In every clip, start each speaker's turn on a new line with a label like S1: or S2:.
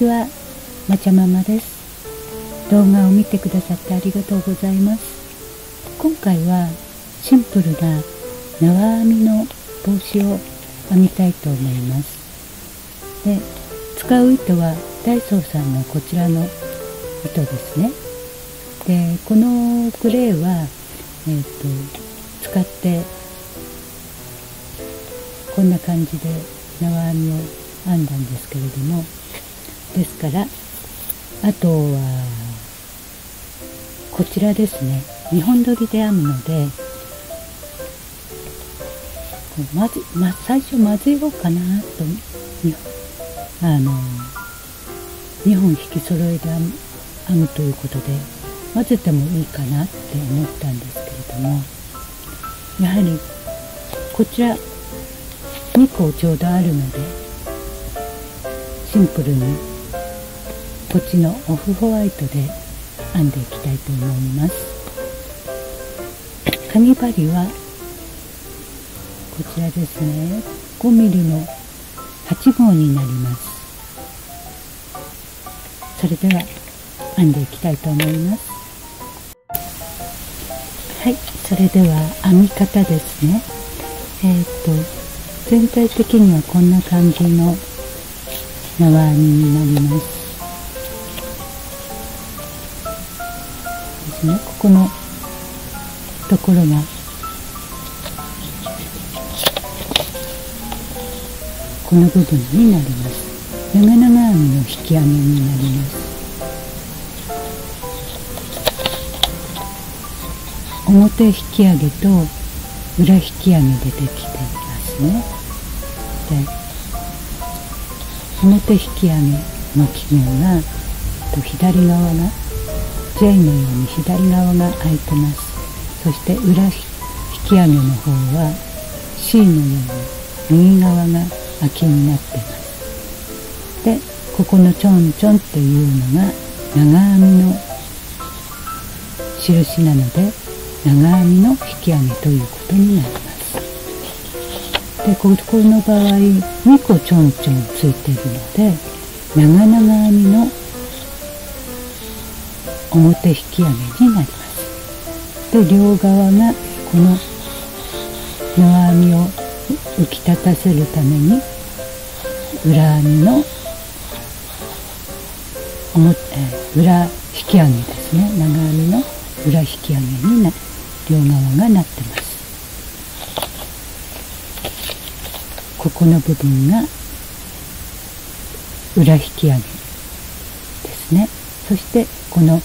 S1: ちは。まちゃママです。動画を見てくださってありがとうございます。今回はシンプルな縄編みの帽子を編みたいと思います。で使う糸はダイソーさんのこちらの糸ですね。でこのグレーは、えーと、と使ってこんな感じで縄編みを編んだんですけれどもですからあとはこちらですね。2本取りで編むのでまず、ま、最初混ぜようかなとあの2本引き揃えで編むということで混ぜてもいいかなって思ったんですけれどもやはりこちら2個ちょうどあるのでシンプルにこっちのオフホワイトで編んでいきたいと思います。かぎ針はこちらですね。5mm の8号になります。それでは編んでいきたいと思います。はいそれでは編み方ですね。えっ、と全体的にはこんな感じの縄編みになります。ですねここのところが。この部分になります。長々編みの引き上げになります。表引き上げと裏引き上げでできていますね。で表引き上げの起源が左側が J のように左側が空いてます。そして裏引き上げの方は C のように右側が空きになってます。でここのちょんちょんっていうのが長編みの印なので長編みの引き上げということになります。でここの場合2個ちょんちょんついているので長々編みの表引き上げになりますで両側がこの縄編みを浮き立たせるために裏編みの表裏引き上げですね長編みの裏引き上げにな両側がなってます。ここの部分が裏引き上げですね。そしてこの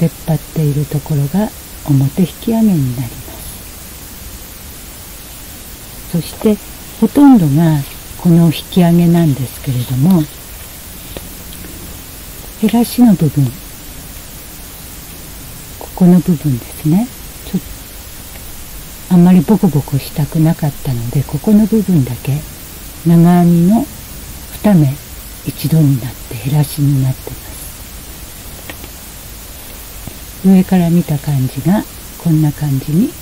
S1: 出っ張っているところが表引き上げになります。そしてほとんどがこの引き上げなんですけれどもへらしの部分ここの部分ですね。ちょっとあんまりボコボコしたくなかったのでここの部分だけ長編みの2目一度になって減らしになってます。上から見た感じがこんな感じになります。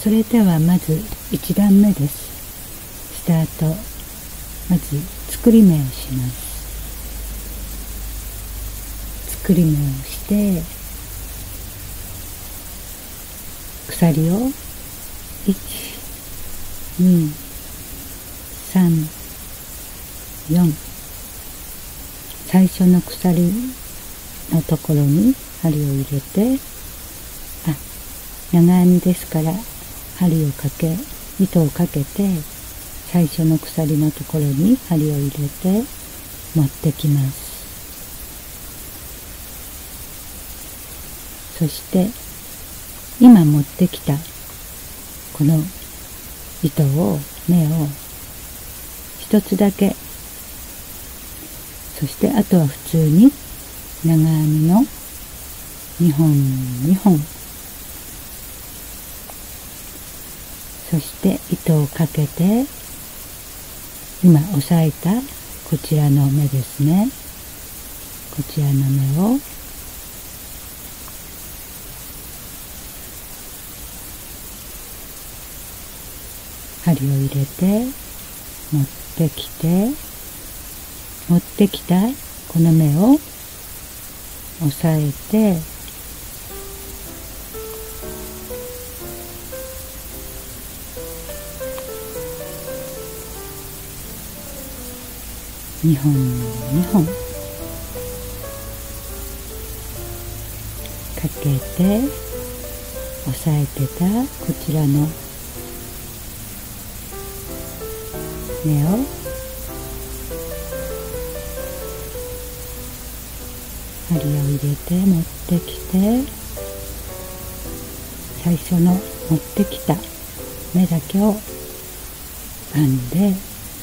S1: それではまず1段目です。スタート。まず作り目をします。作り目をして鎖を123最初の鎖のところに針を入れてあ長編みですから針をかけ糸をかけて最初の鎖のところに針を入れて持ってきます。そして今持ってきたこの糸を目を一つだけそしてあとは普通に長編みの2本2本。そして糸をかけて今押さえたこちらの目ですね。こちらの目を。針針を入れて持ってきて。持ってきたこの目を押さえて。2本2本。かけて。押さえてたこちらの目を針を入れて持ってきて最初の持ってきた目だけを編んで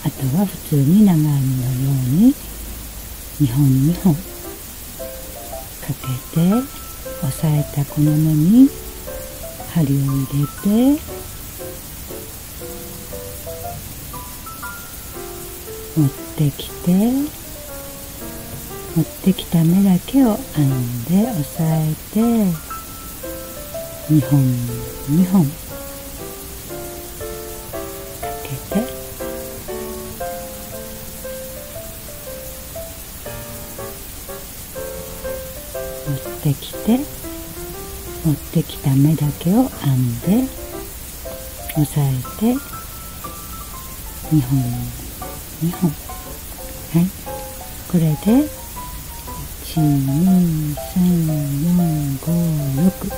S1: あとは普通に長編みのように2本2本かけて押さえたこの目に針を入れて持ってきて持ってきた目だけを編んで押さえて2本2本。かけて。持ってきて。持ってきた目だけを編んで押さえて。2本2本。はい。これで12345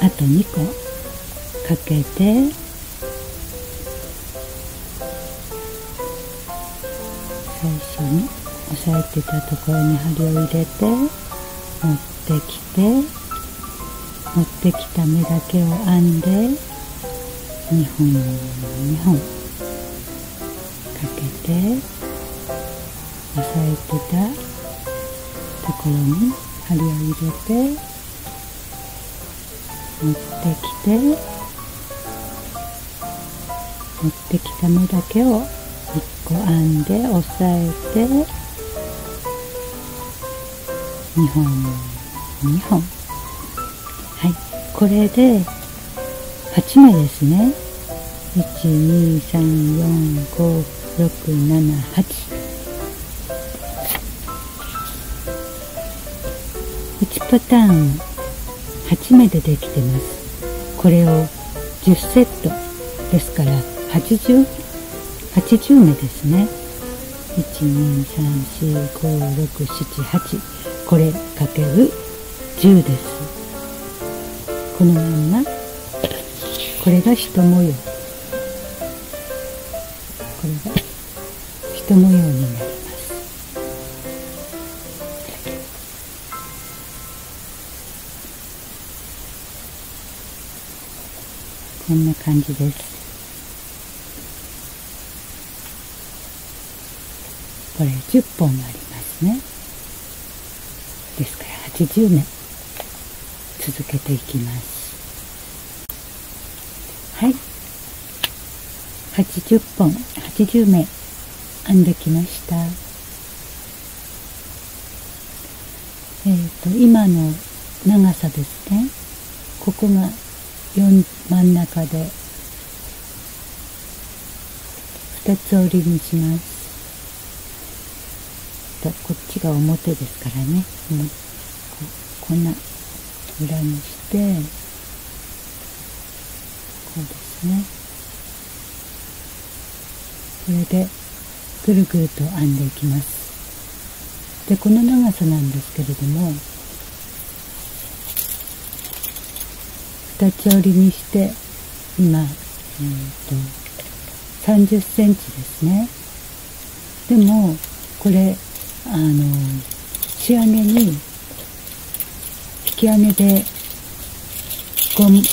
S1: あと2個。かけて。最初に。押さえてたところに針を入れて。持ってきて。持ってきた目だけを編んで。2本2本。かけて。押さえてた。ところに針を入れて持ってきて持ってきた目だけを1個編んで押さえて2本2本はいこれで8目ですね。12345 678パターン。8目でできてます。これを10セットですから80 80目ですね。123456778これかける10です。このまんま。これが一模様。これが人模様になりますこんな感じです。これ10本ありますね。ですから80目続けていきます。はい。80本。80目編んできました。えっ、ー、と今の長さですね。ここが真ん中で。2つ折りにします。とこっちが表ですからね。こんな裏にして。こうですね。これでぐるぐると編んでいきます。でこの長さなんですけれども2つ折りにして今、えーと、30センチですね。でもこれあの仕上げに引き上げでゴム引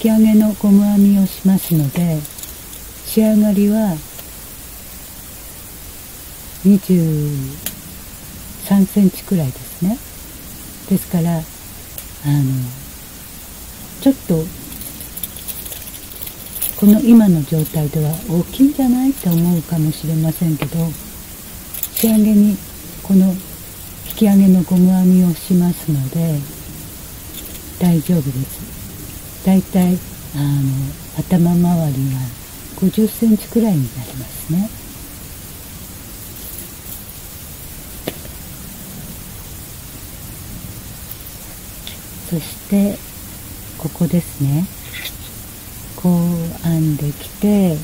S1: き上げのゴム編みをしますので仕上がりは23センチくらいですね。ですからあのちょっとこの今の状態では大きいんじゃないと思うかもしれませんけど仕上げにこの引き上げのゴム編みをしますので大丈夫です。だいたいあの頭周りが50センチくらいになりますね。そしてここですね。こう編んできて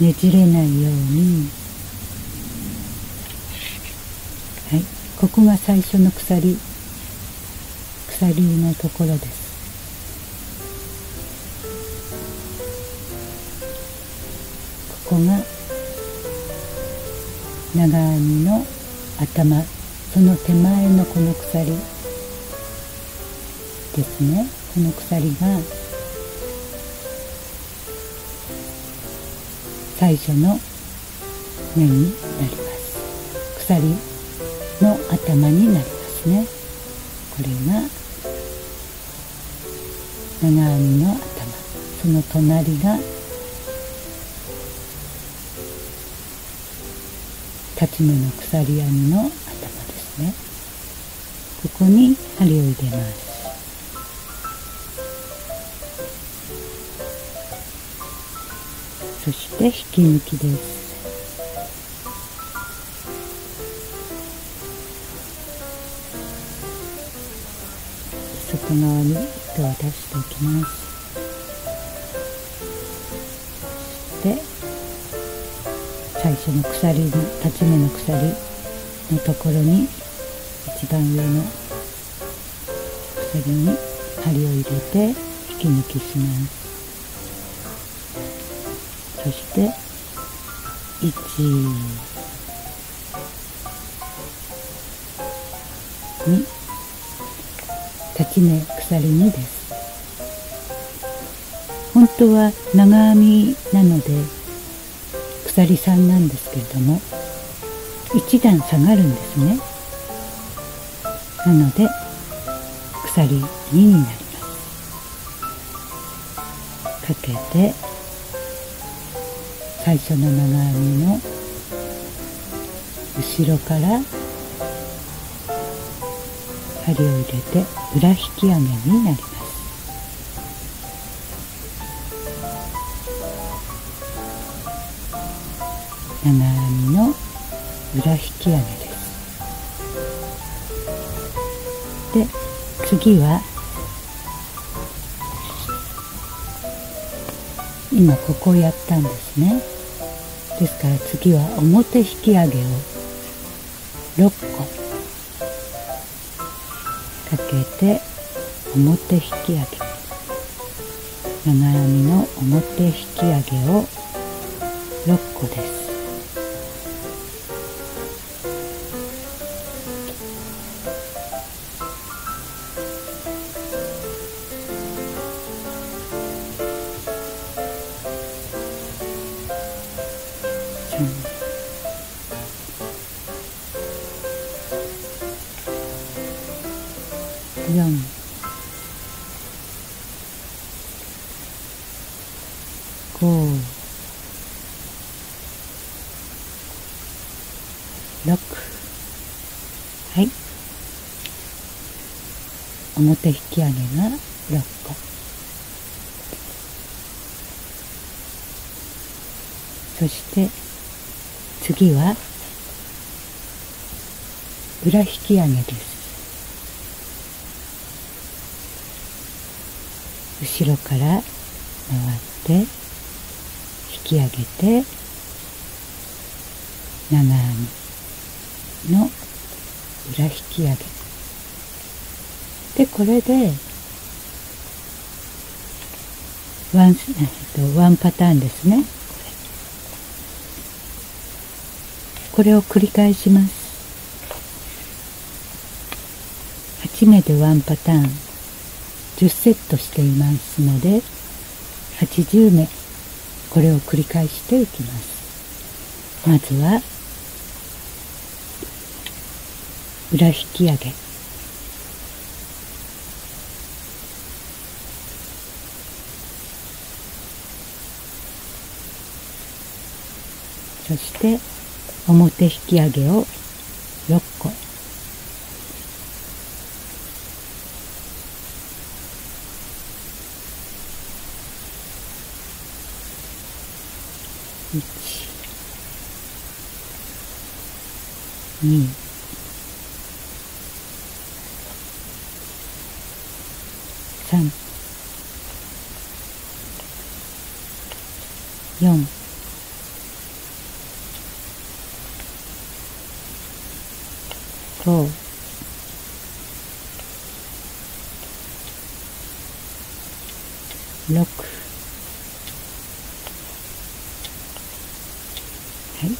S1: ねじれないように。はい。ここが最初の鎖。鎖のところです。ここが長編みの頭。その手前のこの鎖ですね。この鎖が最初の目になります。鎖の頭になりますね。これが長編みの頭。その隣が立ち目の鎖編みの頭ですね。ここに針を入れます。そして引き抜きです。外側に糸を出しておきます。そして最初の鎖の立ち目の鎖のところに一番上の鎖に針を入れて引き抜きします。そして1 2立ち目鎖2です。本当は長編みなので鎖3なんですけれども1段下がるんですね。なので鎖2になります。かけて最初の長編みの後ろから針を入れて裏引き上げになります。長編みの裏引き上げです。で次は今ここをやったんですね。ですから次は表引き上げを。6個。かけて表引き上げ。長編みの表引き上げを6個です。はい表引き上げが6個そして次は裏引き上げです。後ろから回って引き上げて長編みの裏引き上げ。でこれでワン,、えっと、ワンパターンですね。これを繰り返します。8目でワンパターン。10セットしていますので80目。これを繰り返していきます。まずは裏引き上げ。そして表引き上げを6個。2 3 4 5 6はい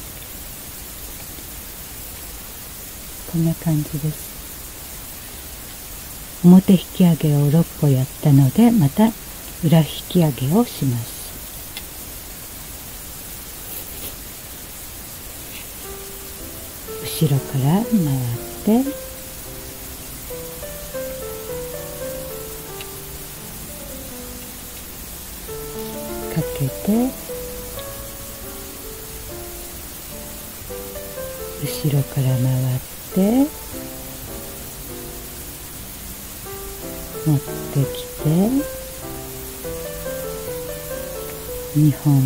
S1: こんな感じです表引き上げを6個やったのでまた裏引き上げをします。後ろから回って本。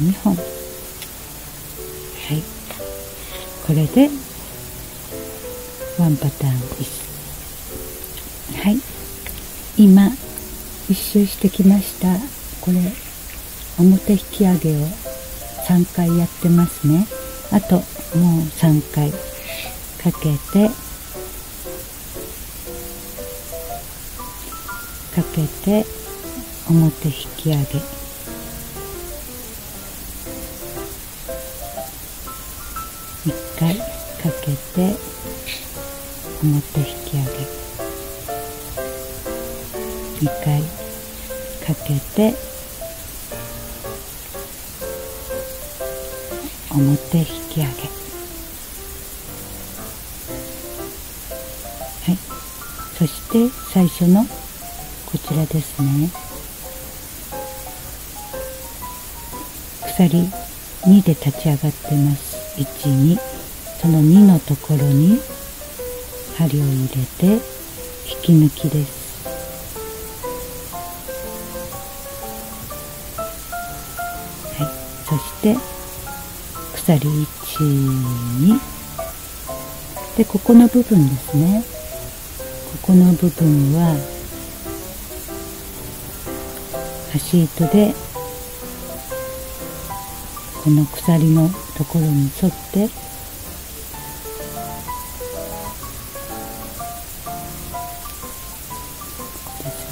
S1: 2本。はい。これでワンパターンです。はい。今一周してきました。これ表引き上げを3回やってますね。あともう3回。かけてかけて表引き上げ。回かけて表引き上げ2回かけて表引き上げはいそして最初のこちらですね鎖2で立ち上がってます12その2のところに針を入れて引き抜きです。はい。そして鎖12でここの部分ですね。ここの部分は端糸でこの鎖のところに沿って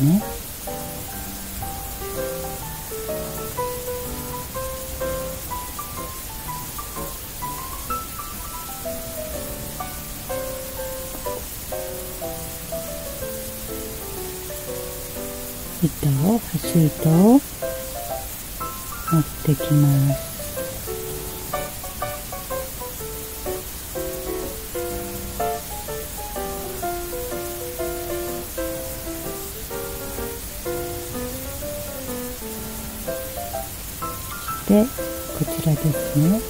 S1: ね。糸を端糸を持ってきます。でこちらですね。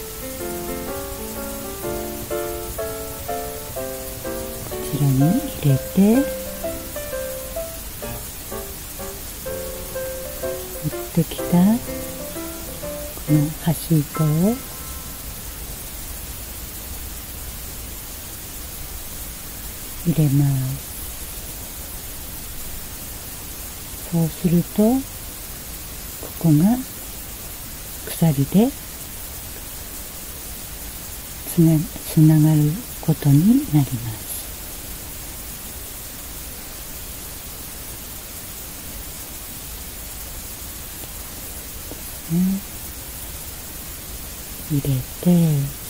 S1: こちらに入れて持ってきたこの端糸を入れます。そうするとここが鎖でつなつながることになります。ね。入れて。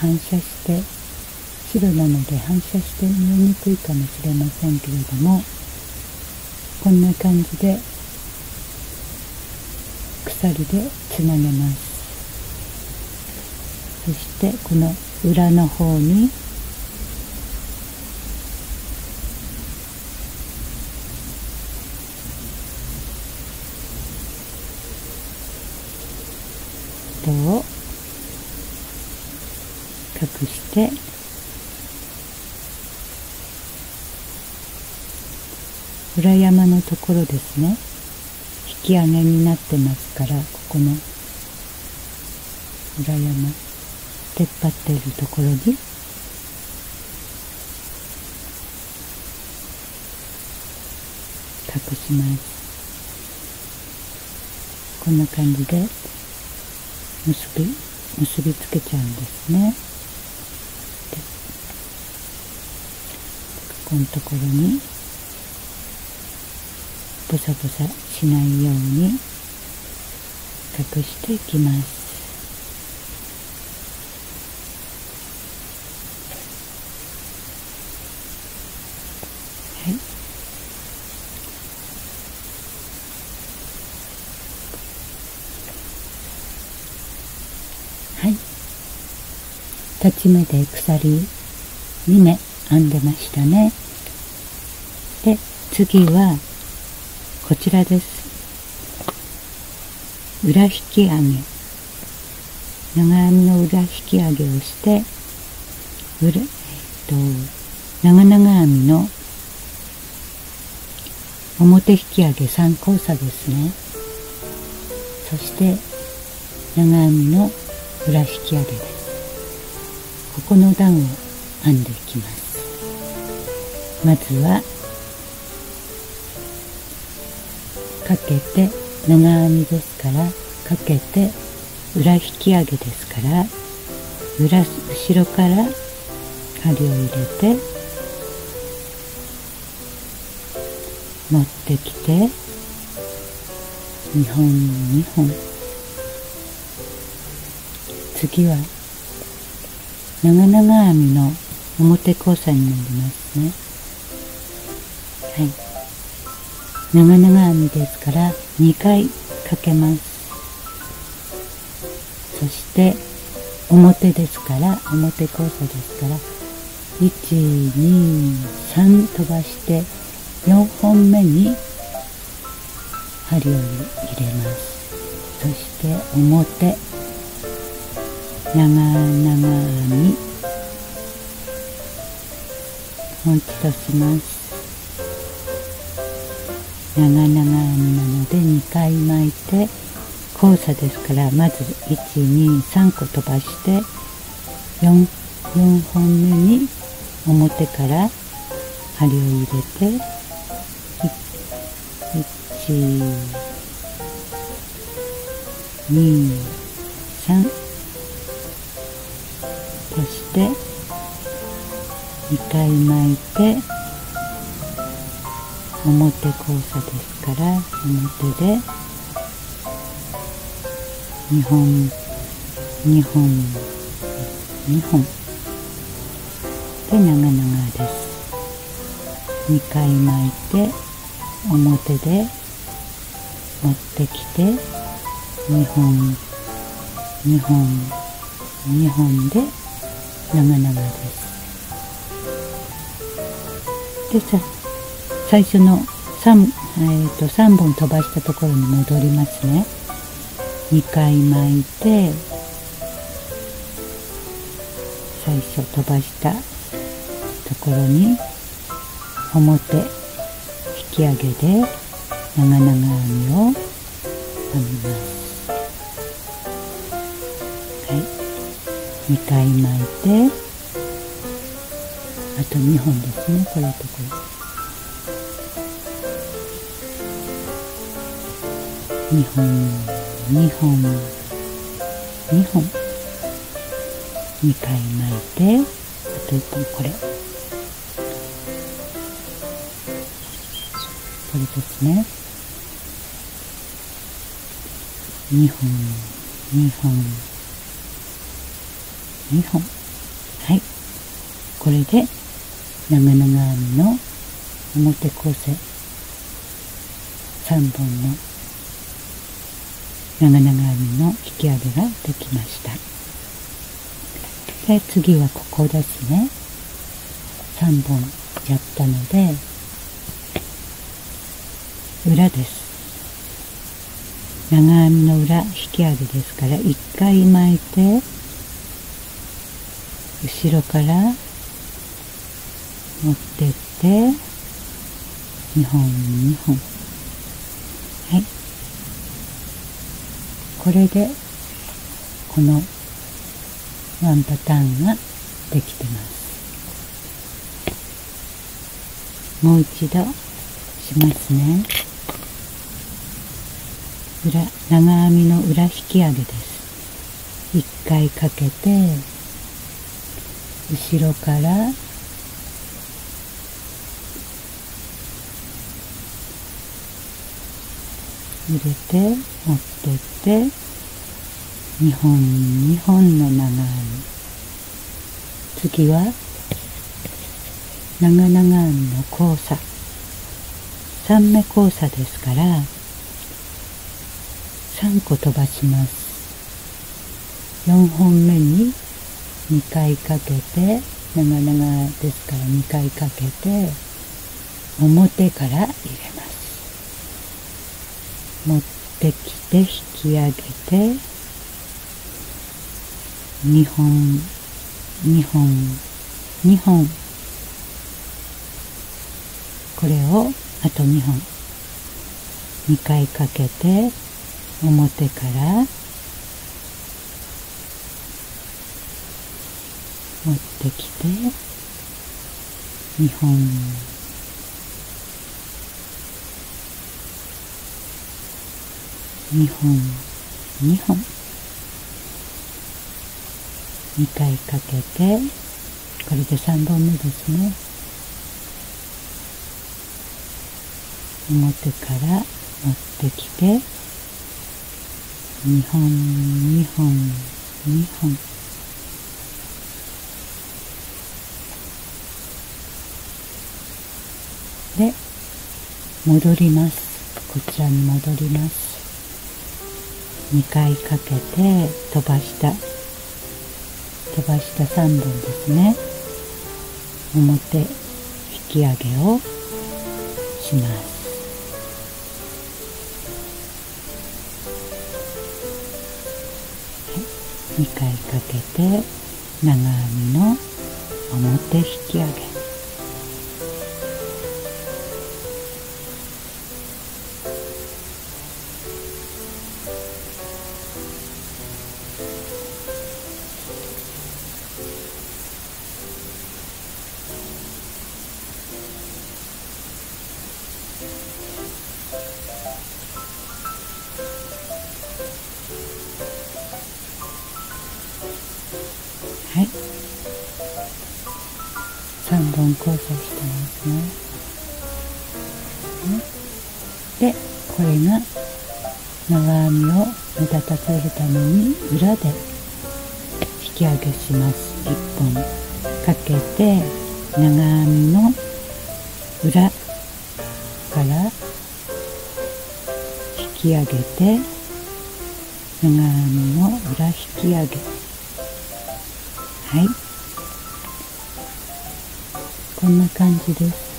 S1: 反射して白なので反射して見えにくいかもしれませんけれどもこんな感じで鎖でつなげます。そしてこの裏の方に糸を隠して裏山のところですね。引き上げになってますからここの裏山出っ張っているところに。隠します。こんな感じで結び結びつけちゃうんですね。このところにボサボサしないように隠していきます。立ち目で鎖2目編んでましたね。次はこちらです。裏引き上げ長編みの裏引き上げをして裏、えっと、長々編みの表引き上げ3交差ですね。そして長編みの裏引き上げです。ここの段を編んでいきます。まずはかけて長編みですからかけて裏引き上げですから裏後ろから針を入れて持ってきて2本2本。次は長々編みの表交差になりますね。はい。長々編みですから2回かけます。そして表ですから表交差ですから123飛ばして4本目に針を入れます。そして表。長々編みもう一度します。長々編みなので2回巻いて交差ですからまず123個飛ばして 4, 4本目に表から針を入れて1 2 3そして2回巻いて表交差ですから表で2本2本2本。で長々です2回巻いて表で持ってきて2本2本2本で長々です。でさ最初の 3,、えーと、3本飛ばしたところに戻りますね。2回巻いて最初飛ばしたところに表引き上げで長々編みを編みます。はい。2回巻いてあと2本ですねこれとこれ2本。2本。2本。2回巻いてあと1本。これこれですね2本。2本。2本。はいこれで長々編みの表構成3本。の長々編みの引き上げができました。で次はここですね。3本やったので裏です。長編みの裏引き上げですから1回巻いて後ろから持ってって2本2本。はい。これでこのワンパターンができてます。もう一度しますね。裏長編みの裏引き上げです。1回かけて後ろから入れて持ってって2本2本の長編み。次は長々編みの交差。3目交差ですから3個飛ばします。4本目に2回かけて長々ですから2回かけて表から入れます。持ってきて引き上げて2本2本2本。これをあと2本。2回かけて表から持ってきて2本。2本。2本。2回かけてこれで3本目ですね。表から持ってきて2本2本2本。で戻ります。こちらに戻ります。2回かけて飛ばした飛ばした3本ですね。表引き上げをします。2回かけて長編みの表引き上げ。3本交差してますねでこれが長編みを目立たせるために裏で引き上げします。1本かけて長編みの裏から引き上げて長編みの裏引き上げ。はい。んな感じです。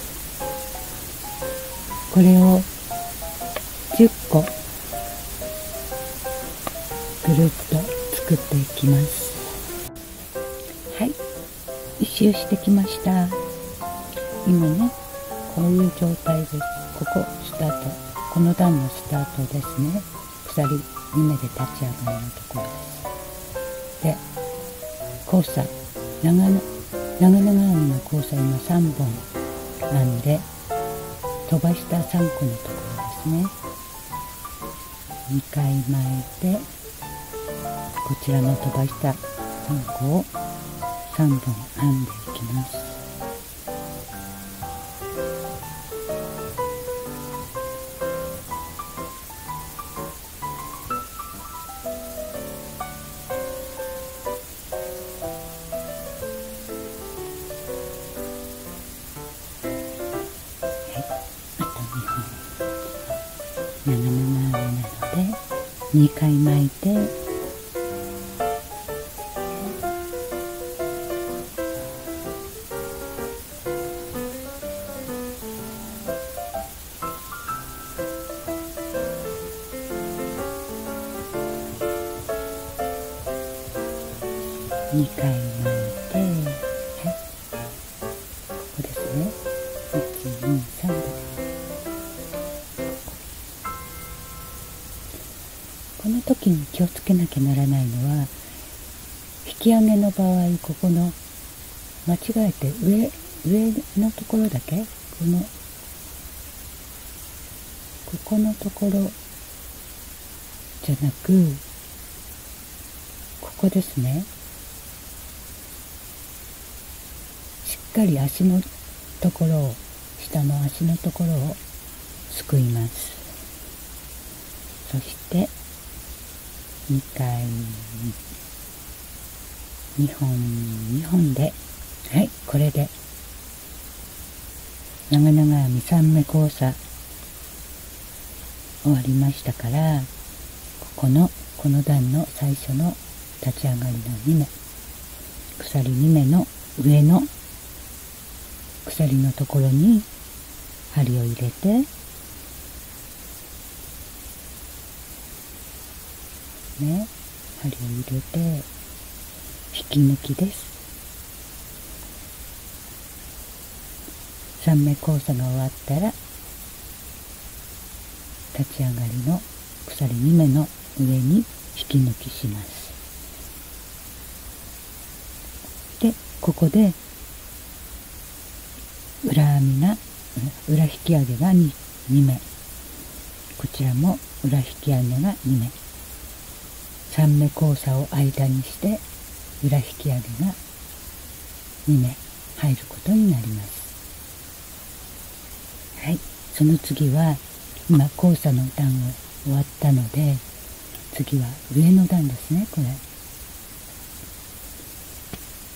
S1: これを10個ぐるっと作っていきます。はい。一周してきました。今ねこういう状態ですここスタート。この段のスタートですね。鎖2目で立ち上がりのところです。で交差。長々長々編みの交差今3本編んで飛ばした3個のところですね。2回巻いてこちらの飛ばした3個を3本編んでいきます。違えて上上のところだけ？このここのところじゃなくここですね。しっかり足のところを下の足のところをすくいます。そして2回2本2本ではいこれで。長々編み3目交差。終わりましたからここのこの段の最初の立ち上がりの2目。鎖2目の上の鎖のところに針を入れてね針を入れて引き抜きです。3目交差が終わったら立ち上がりの鎖2目の上に引き抜きします。でここで裏編みが裏引き上げが 2, 2目。こちらも裏引き上げが2目。3目交差を間にして裏引き上げが2目。入ることになります。はい。その次は今交差の段を終わったので次は上の段ですねこれ。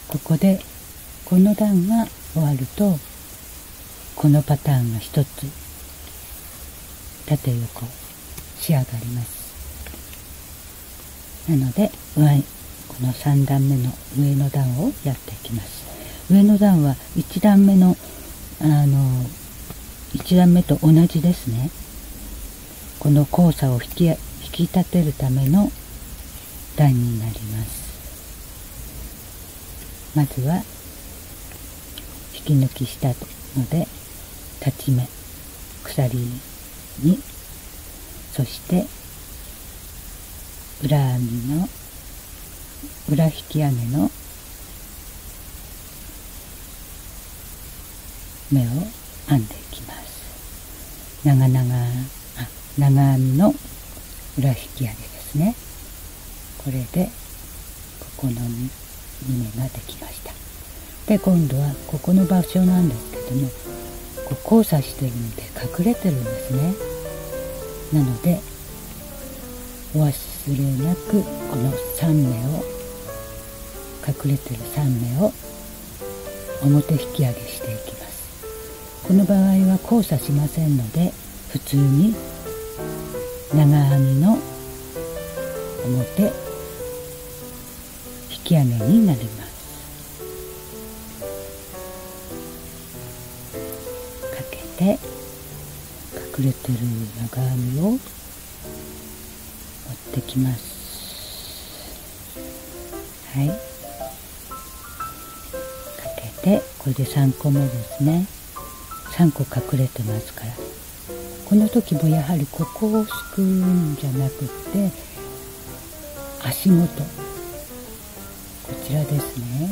S1: ここでこの段が終わるとこのパターンが一つ縦横仕上がります。なのでこの3段目の上の段をやっていきます。上の段は1段目のあの1段目と同じですね。この交差を引き引き立てるための段になります。まずは引き抜きしたので立ち目鎖にそして裏編みの裏引き上げの目を編んでいきます長々あ長編みの裏引き上げですね。これでここの2目ができました。で今度はここの場所なんですけどもこう交差してるので隠れてるんですね。なのでお忘れなくこの3目を隠れてる3目を表引き上げしていきます。この場合は交差しませんので普通に長編みの表引き上げになります。かけて隠れてる長編みを持ってきます。はい。かけてこれで3個目ですね。3個隠れてますから。この時もやはりここをすくうんじゃなくって足元。こちらですね。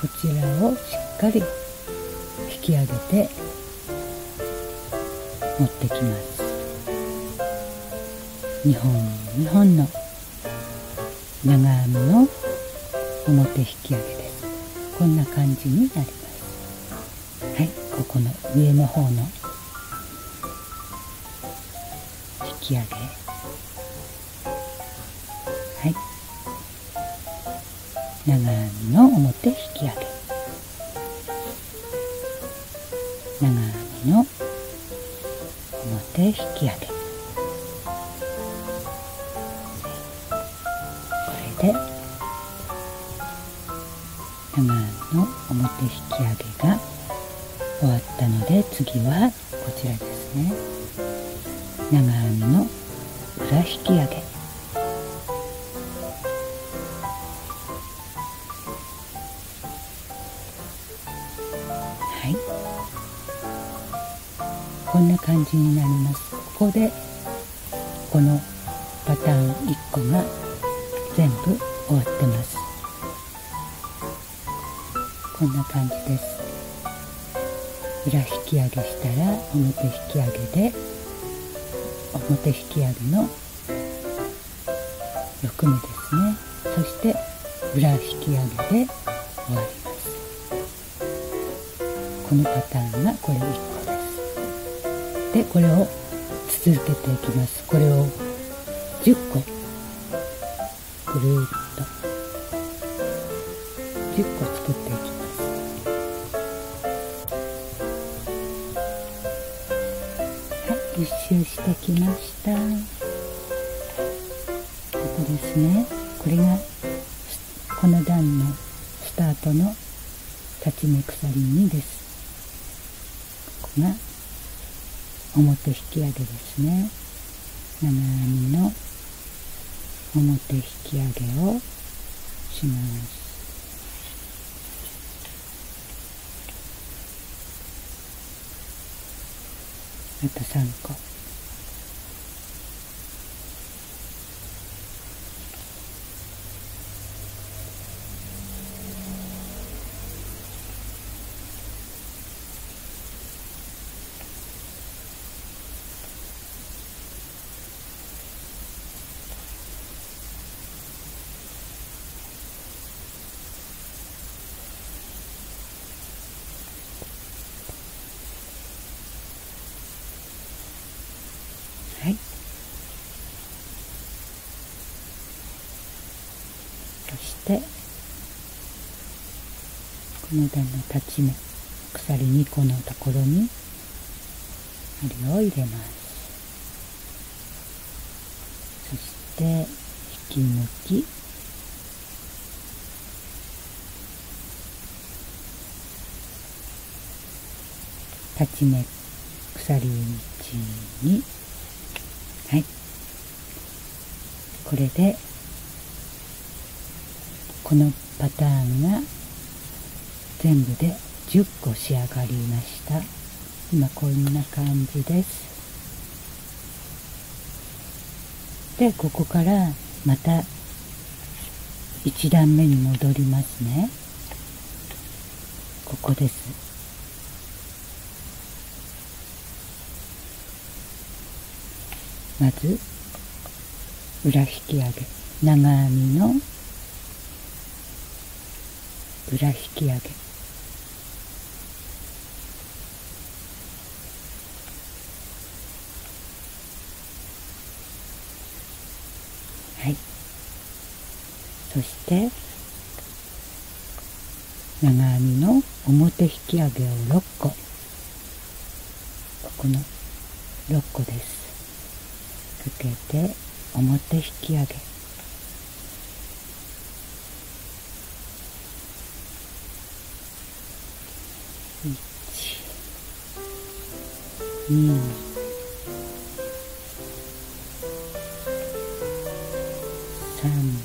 S1: こちらをしっかり引き上げて持ってきます。2本2本の長編みの表引き上げです。こんな感じになります。はいここの上の方の引き上げ。はい。長編みの表引き上げ。長編みの表引き上げ。これで長編みの表引き上げが終わったので次はこちらですね。長編みの裏引き上げ。はい。こんな感じになります。ここでこのパターン1個が全部終わってます。こんな感じです。裏引き上げしたら表引き上げで表引き上げの6目ですね。そして裏引き上げで終わります。このパターンがこれ1個です。でこれを続けていきます。これを10個。ぐるっと。10個作っていきます。一周してきました。ここですね。これがこの段のスタートの立ち目鎖2です。ここが表引き上げですね。長編みの表引き上げをします。あと3個はいそしての段の立ち目鎖2個のところに針を入れます。そして引き抜き。立ち目鎖1にはい。これでこのパターンが全部で10個仕上がりました。今こんな感じです。でここからまた1段目に戻りますね。ここです。まず裏引き上げ。長編みの裏引き上げ。そして長編みの表引き上げを6個。ここの6個です。かけて表引き上げ。1 2 3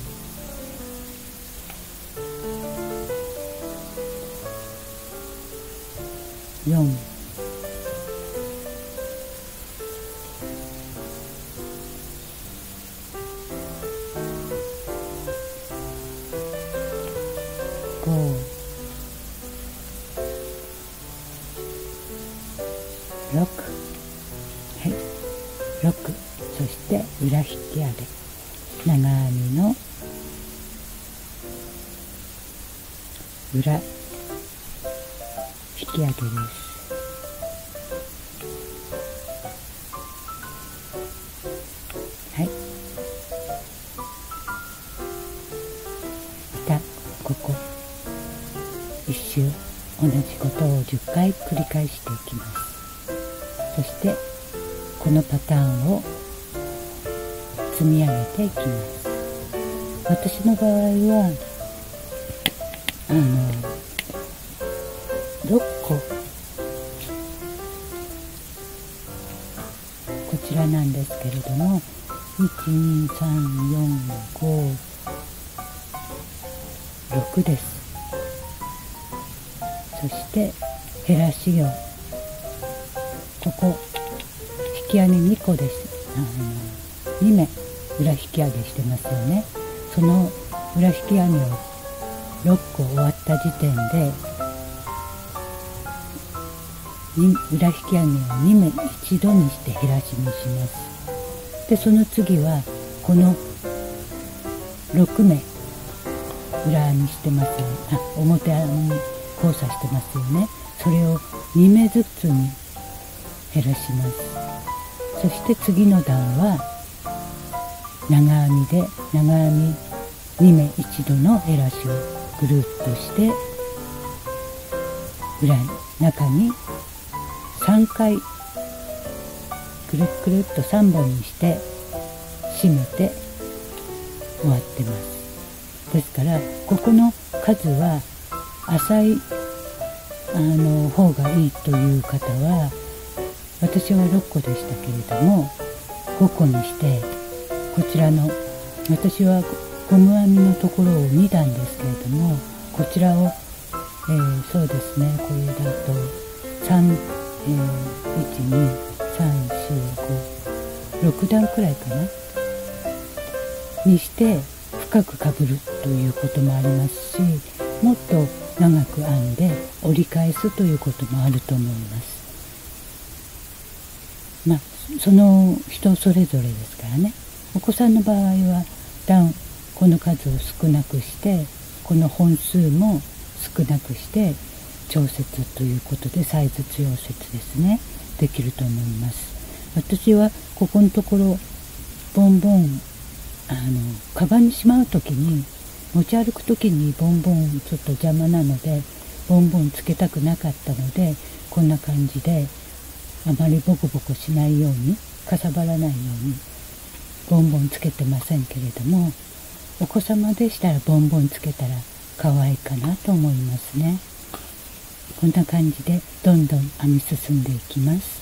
S1: あの6個。こちらなんですけれども12345です。そして減らしをここ引き上げ2個です。あの2目裏引き上げしてますよね。その裏引き上げを裏引き上げを2目一度にして減らしにします。でその次はこの6目裏にしてますよあ表に交差してますよね。それを2目ずつに減らします。そして次の段は長編みで長編み2目一度の減らしをぐるっとして回くるくるっと3本にして締めて終わってます。ですからここの数は浅いあの方がいいという方は私は6個でしたけれども5個にしてこちらの私はゴム編みのところを2段ですけれどもこちらを、えー、そうですねこれだと3、えー、12345 6段くらいかな。にして深くかぶるということもありますしもっと長く編んで折り返すということもあると思います。まあその人それぞれですからね。お子さんの場合は段この数を少なくしてこの本数も少なくして調節ということでサイズ調節ですね。できると思います。私はここのところボンボンあのカバンにしまう時に持ち歩く時にボンボンちょっと邪魔なのでボンボンつけたくなかったのでこんな感じであまりボコボコしないようにかさばらないようにボンボンつけてませんけれどもお子様でしたらボンボンつけたら可愛いかなと思いますね。こんな感じでどんどん編み進んでいきます。